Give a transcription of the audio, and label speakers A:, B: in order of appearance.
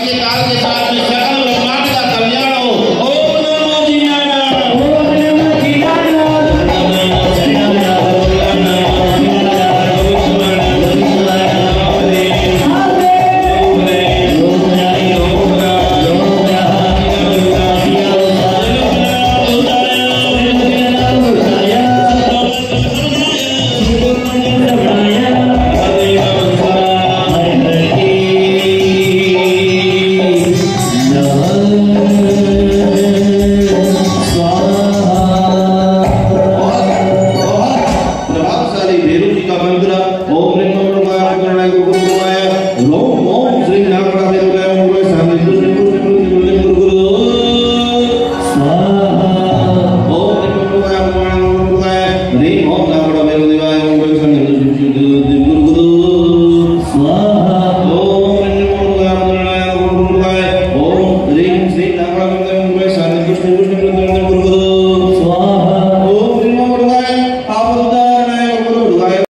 A: के साथ में शक्ल का कल्याण leideiro ficava engrandecido.